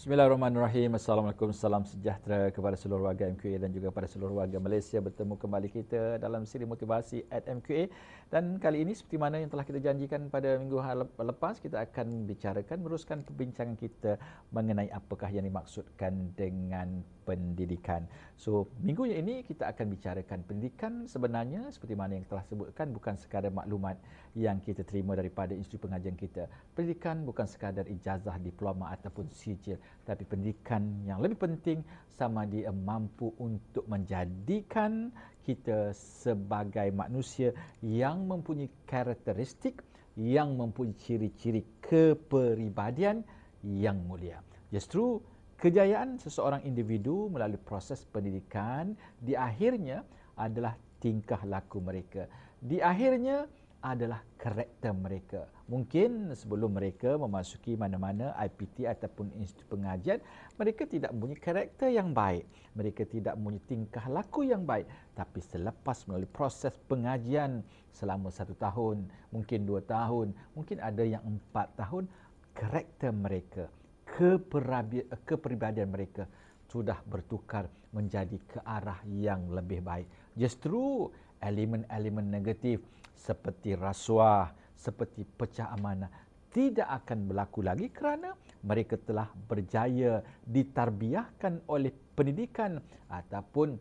Bismillahirrahmanirrahim. Assalamualaikum. Salam sejahtera kepada seluruh warga MQA dan juga kepada seluruh warga Malaysia bertemu kembali kita dalam siri motivasi at MQA. Dan kali ini seperti mana yang telah kita janjikan pada minggu lepas, kita akan bicarakan, meruskan perbincangan kita mengenai apakah yang dimaksudkan dengan pendidikan. So, minggu ini kita akan bicarakan pendidikan sebenarnya seperti mana yang telah sebutkan bukan sekadar maklumat yang kita terima daripada institusi pengajian kita. Pendidikan bukan sekadar ijazah, diploma ataupun sijil tapi pendidikan yang lebih penting sama dia mampu untuk menjadikan kita sebagai manusia yang mempunyai karakteristik yang mempunyai ciri-ciri kepribadian yang mulia. Justru kejayaan seseorang individu melalui proses pendidikan di akhirnya adalah tingkah laku mereka. Di akhirnya adalah karakter mereka. Mungkin sebelum mereka memasuki mana-mana IPT ataupun institut pengajian, mereka tidak mempunyai karakter yang baik. Mereka tidak mempunyai tingkah laku yang baik. Tapi selepas melalui proses pengajian selama satu tahun, mungkin dua tahun, mungkin ada yang empat tahun, karakter mereka, kepribadian mereka sudah bertukar menjadi ke arah yang lebih baik. Justru elemen-elemen negatif seperti rasuah, seperti pecah amanah tidak akan berlaku lagi kerana mereka telah berjaya ditarbiahkan oleh pendidikan ataupun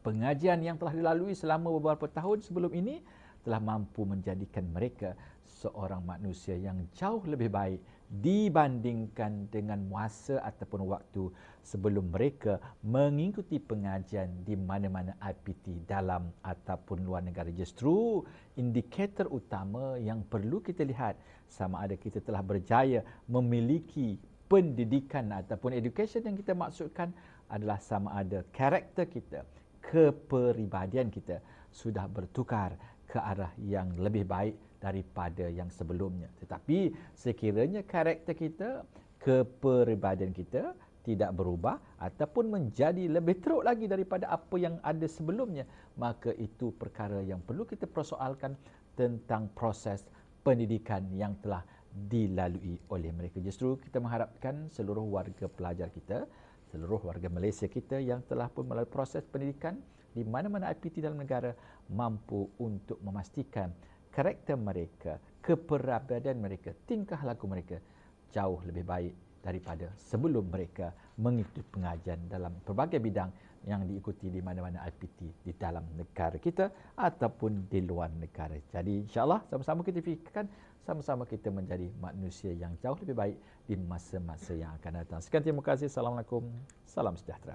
pengajian yang telah dilalui selama beberapa tahun sebelum ini telah mampu menjadikan mereka seorang manusia yang jauh lebih baik dibandingkan dengan masa ataupun waktu sebelum mereka mengikuti pengajian di mana-mana IPT dalam ataupun luar negara. Justru indikator utama yang perlu kita lihat sama ada kita telah berjaya memiliki pendidikan ataupun education yang kita maksudkan adalah sama ada karakter kita, kepribadian kita sudah bertukar ke arah yang lebih baik daripada yang sebelumnya. Tetapi sekiranya karakter kita, kepribadian kita tidak berubah ataupun menjadi lebih teruk lagi daripada apa yang ada sebelumnya, maka itu perkara yang perlu kita persoalkan tentang proses pendidikan yang telah dilalui oleh mereka. Justru kita mengharapkan seluruh warga pelajar kita, seluruh warga Malaysia kita yang telah pun melalui proses pendidikan di mana-mana IPT dalam negara mampu untuk memastikan karakter mereka, kepribadian mereka, tingkah laku mereka jauh lebih baik daripada sebelum mereka mengikuti pengajian dalam pelbagai bidang yang diikuti di mana-mana IPT di dalam negara kita ataupun di luar negara. Jadi insyaAllah sama-sama kita fikirkan, sama-sama kita menjadi manusia yang jauh lebih baik di masa-masa yang akan datang. Sekian terima kasih. Assalamualaikum. Salam sejahtera.